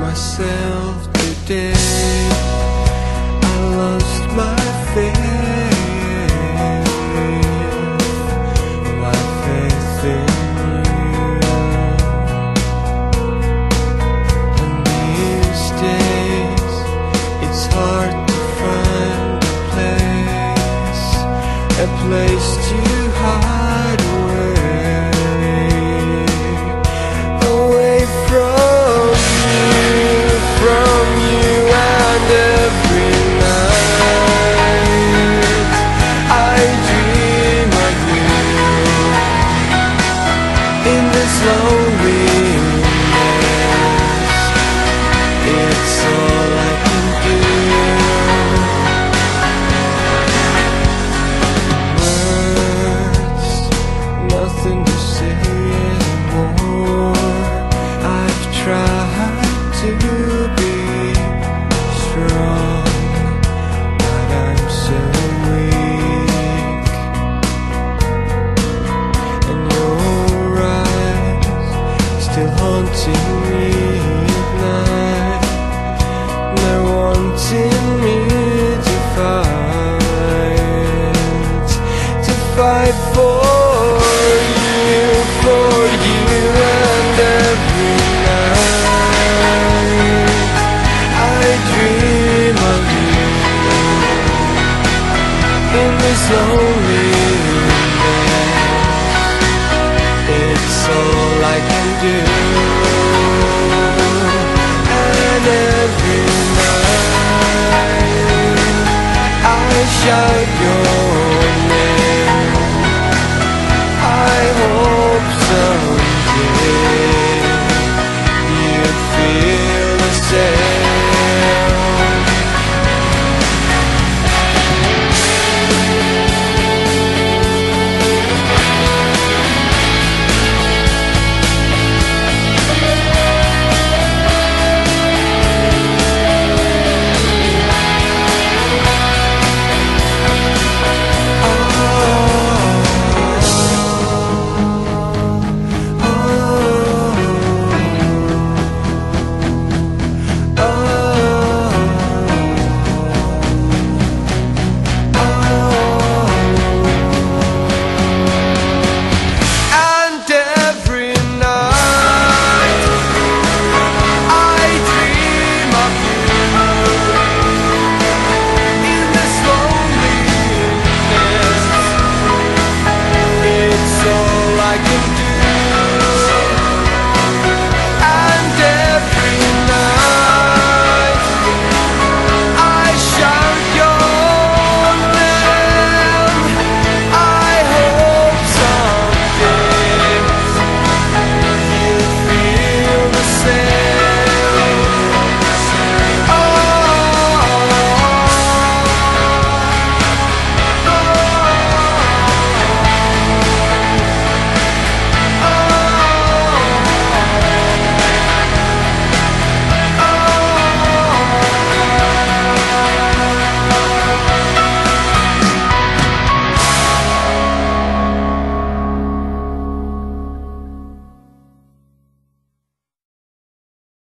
myself today. I lost my faith. My faith in you. And these days It's hard to find a place A place to haunting me at night. They're wanting me to fight, to fight for you, for you, and every night I dream of you in this loneliness. It's all I can do. Night I shout your